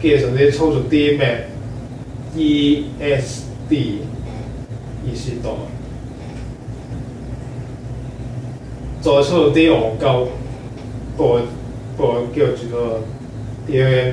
叫做上你操作底，买 E S D E C 多，再操作底五高，博博叫住个第二